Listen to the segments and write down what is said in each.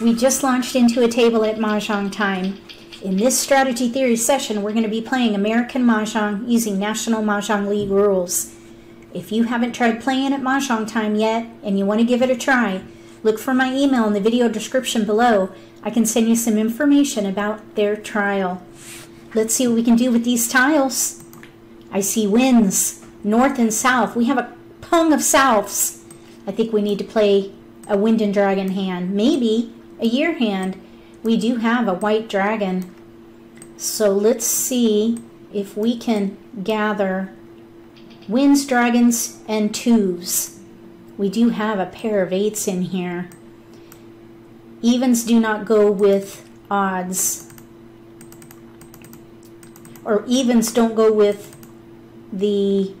We just launched into a table at Mahjong time. In this strategy theory session, we're going to be playing American Mahjong using National Mah Jongg League rules. If you haven't tried playing at Mahjong time yet and you want to give it a try, look for my email in the video description below. I can send you some information about their trial. Let's see what we can do with these tiles. I see winds, north and south. We have a pung of souths. I think we need to play a wind and dragon hand. Maybe a year hand. We do have a white dragon. So let's see if we can gather winds, dragons, and twos. We do have a pair of eights in here. Evens do not go with odds. Or evens don't go with the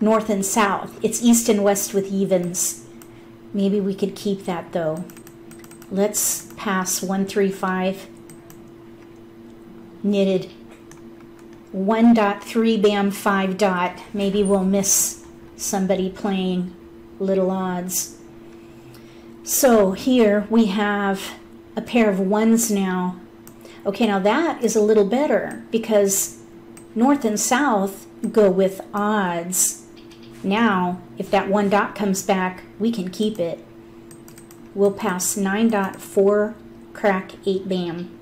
north and south. It's east and west with evens. Maybe we could keep that though. Let's pass 135 knitted 1 dot 3 bam 5 dot. Maybe we'll miss somebody playing little odds. So here we have a pair of ones now. Okay, now that is a little better because north and south go with odds. Now, if that one dot comes back, we can keep it. We'll pass 9 dot 4 crack 8 bam.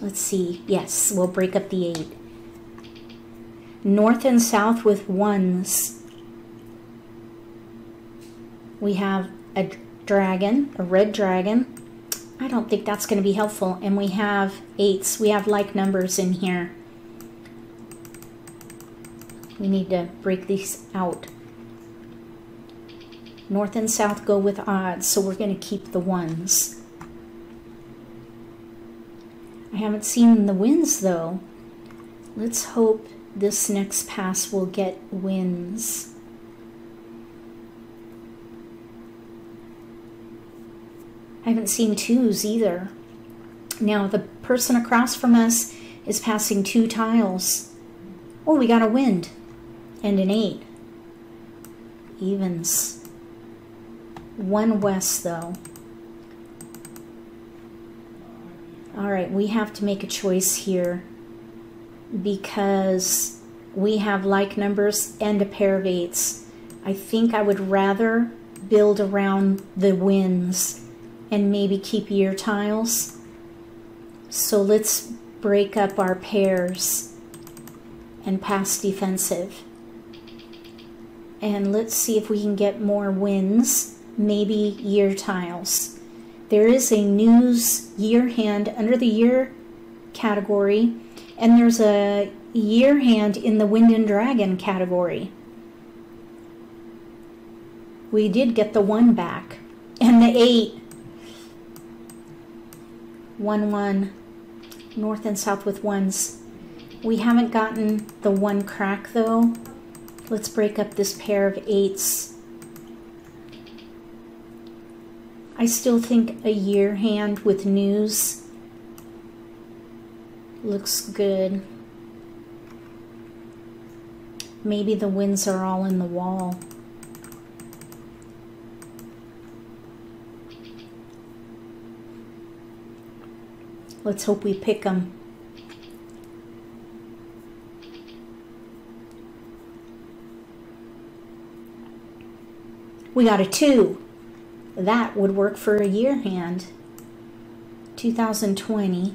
Let's see. Yes, we'll break up the 8. North and south with ones. We have a dragon, a red dragon. I don't think that's going to be helpful. And we have eights. We have like numbers in here. We need to break these out. North and south go with odds, so we're going to keep the ones. I haven't seen the winds though. Let's hope this next pass will get winds. I haven't seen twos either. Now the person across from us is passing two tiles. Oh, we got a wind and an eight. Evens. One west though. All right, we have to make a choice here because we have like numbers and a pair of eights. I think I would rather build around the winds and maybe keep year tiles. So let's break up our pairs and pass defensive. And let's see if we can get more wins, maybe year tiles. There is a news year hand under the year category, and there's a year hand in the wind and dragon category. We did get the one back, and the eight 1 1 north and south with ones. We haven't gotten the one crack though. Let's break up this pair of eights. I still think a year hand with news looks good. Maybe the winds are all in the wall. Let's hope we pick them. We got a 2. That would work for a year hand. 2020.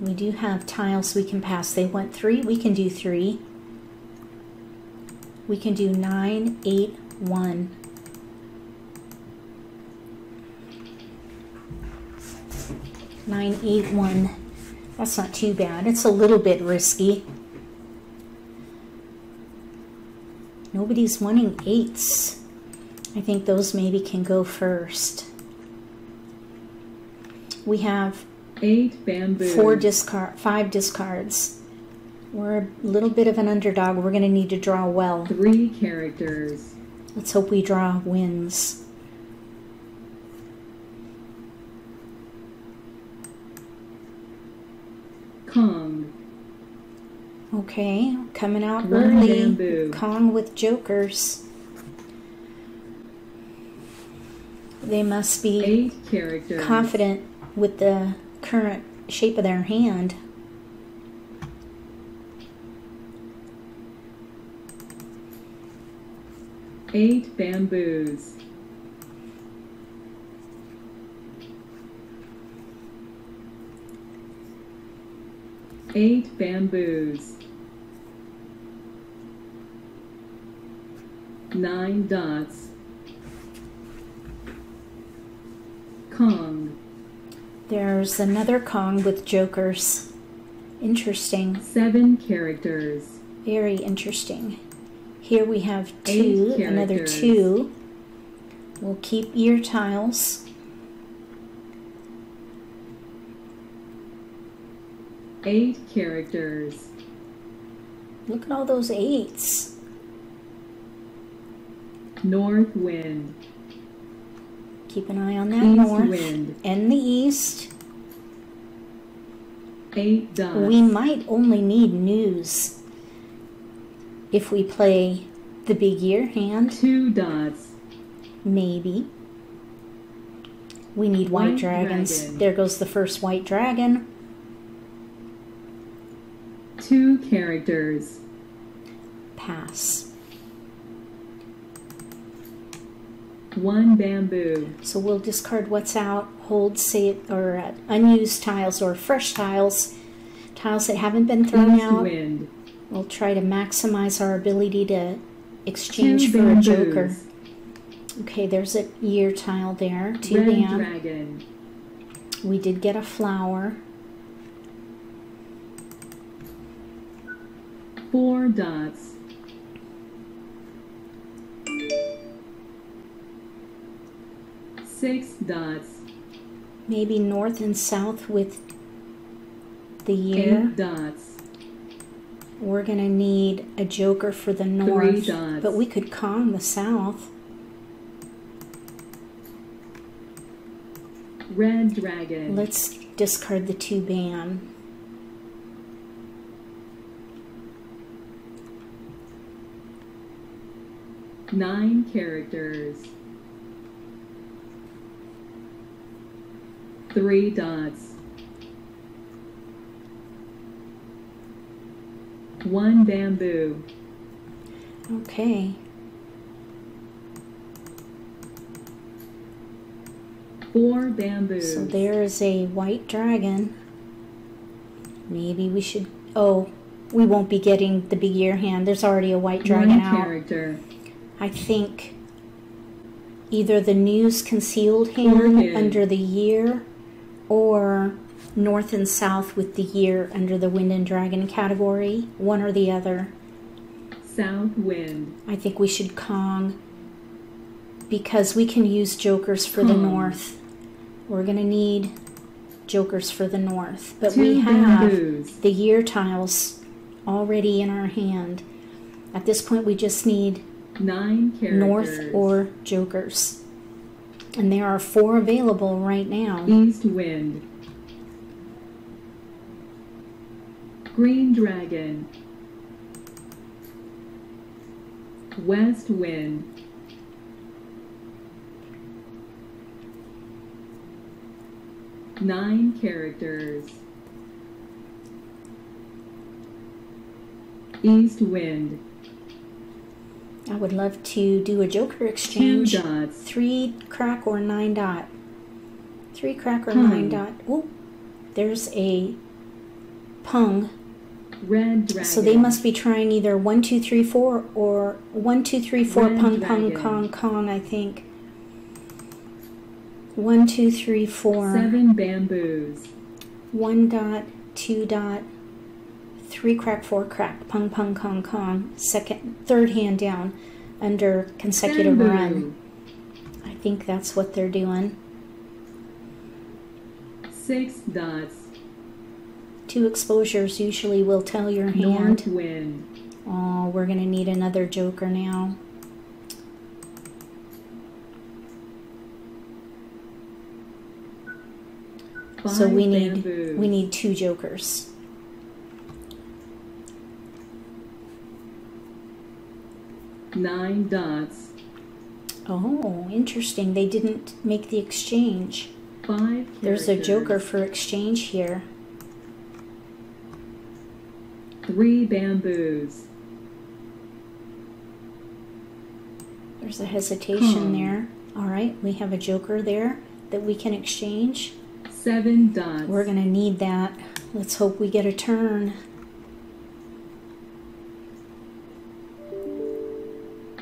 We do have tiles we can pass. They want 3. We can do 3. We can do 9, 8, 1. 981. That's not too bad. It's a little bit risky. Nobody's wanting eights. I think those maybe can go first. We have eight bamboo. Four discard, five discards. We're a little bit of an underdog. We're going to need to draw well. Three characters. Let's hope we draw wins. Kong. Okay, coming out One early. bamboo. Kong with jokers. They must be Eight characters. confident with the current shape of their hand. Eight bamboos. Eight bamboos. Nine dots. Kong. There's another Kong with jokers. Interesting. Seven characters. Very interesting. Here we have two, another two. We'll keep year tiles. Eight characters. Look at all those eights. North wind. Keep an eye on that East north wind. and the east. Eight dots. We might only need news if we play the big year hand, Two dots. maybe. We need white, White dragons. dragon. There goes the first white dragon. Two characters. Pass. One bamboo. So we'll discard what's out, hold, save, or uh, unused tiles or fresh tiles, tiles that haven't been thrown East out. wind. We'll try to maximize our ability to exchange Two for a joker. Okay, there's a year tile there. Two Red bam. dragon. We did get a flower. Four dots. Six dots. Maybe north and south with the year. Eight dots. We're gonna need a joker for the north, dots. but we could kong the south. Red dragon. Let's discard the two bam. Nine characters. Three dots. One bamboo. Okay, Four bamboos. so there is a white dragon. Maybe we should. Oh, we won't be getting the big year hand. There's already a white dragon One out. character. I think either the news concealed hand Orchid. under the year or north and south with the year under the wind and dragon category. One or the other. South wind. I think we should Kong because we can use jokers for the north. We're going to need jokers for the north. But Two we have bamboos. the year tiles already in our hand. At this point, we just need Nine characters. north or jokers. And there are four available right now. East wind. Green dragon. West wind. Nine characters. East wind. I would love to do a joker Two exchange. dots. Three crack or nine dot. Three crack or Pung. nine dot. Oh, there's a pung. Red dragon. So they must be trying either one, two, three, four, or one, two, three, four, Red pung, pung, dragon. kong, kong. I think. One, two, three, four. Seven bamboos. One dot, two dot, three crack, four crack, pung, pung, kong, kong. Second, third hand down, under consecutive Bamboo. run. I think that's what they're doing. Six dots. Two exposures usually will tell your hand. North wind. Oh, we're gonna need another joker now. so Five we need we need two jokers. Nine dots. Oh, interesting. They didn't make the exchange. Five. There's a joker for exchange here. Three bamboos. There's a hesitation Hmm. there. All right, we have a joker there that we can exchange. Seven dots. We're going to need that. Let's hope we get a turn.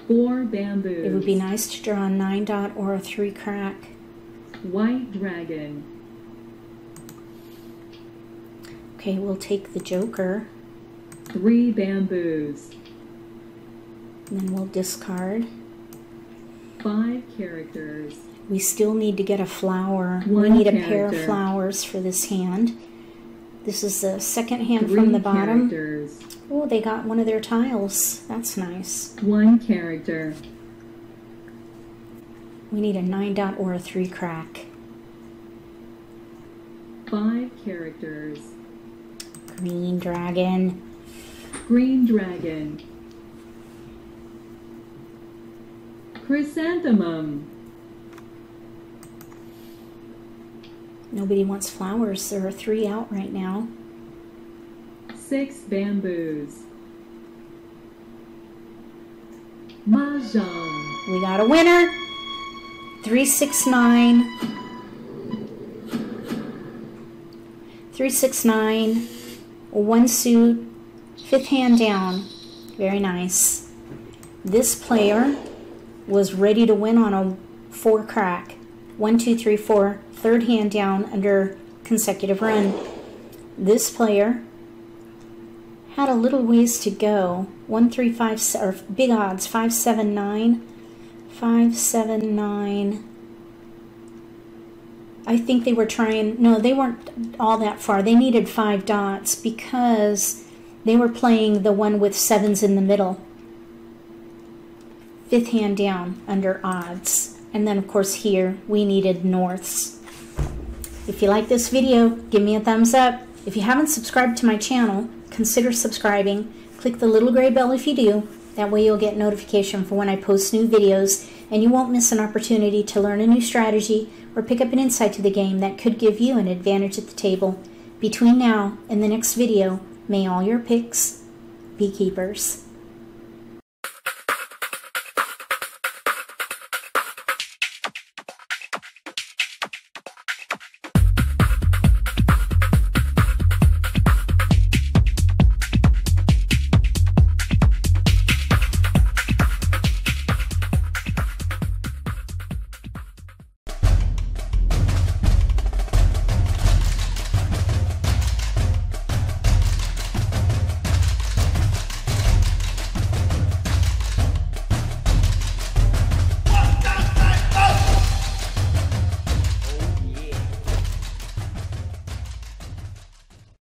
Four bamboos. It would be nice to draw a nine dot or a three crack. White dragon. Okay, we'll take the joker. Three bamboos. And then we'll discard. Five characters. We still need to get a flower. we One need a pair of flowers for this hand. This is the second hand Three from the bottom. characters. Oh, they got one of their tiles. That's nice. One character. We need a nine dot or a three crack. Five characters. Green dragon. Green dragon. Chrysanthemum. Nobody wants flowers. There are three out right now. Six bamboos. Mahjong. We got a winner. 369. 369. One suit. Fifth hand down. Very nice. This player was ready to win on a four crack. One, two, three, four. Third hand down under consecutive run. This player had a little ways to go. One, three, five, or big odds. Five, seven, nine. Five, seven, nine. I think they were trying, no, they weren't all that far. They needed five dots because they were playing the one with sevens in the middle. Fifth hand down under odds. And then, of course, here we needed norths. If you like this video, give me a thumbs up. If you haven't subscribed to my channel, consider subscribing. Click the little gray bell if you do. That way you'll get notification for when I post new videos and you won't miss an opportunity to learn a new strategy or pick up an insight to the game that could give you an advantage at the table. Between now and the next video, may all your picks be keepers.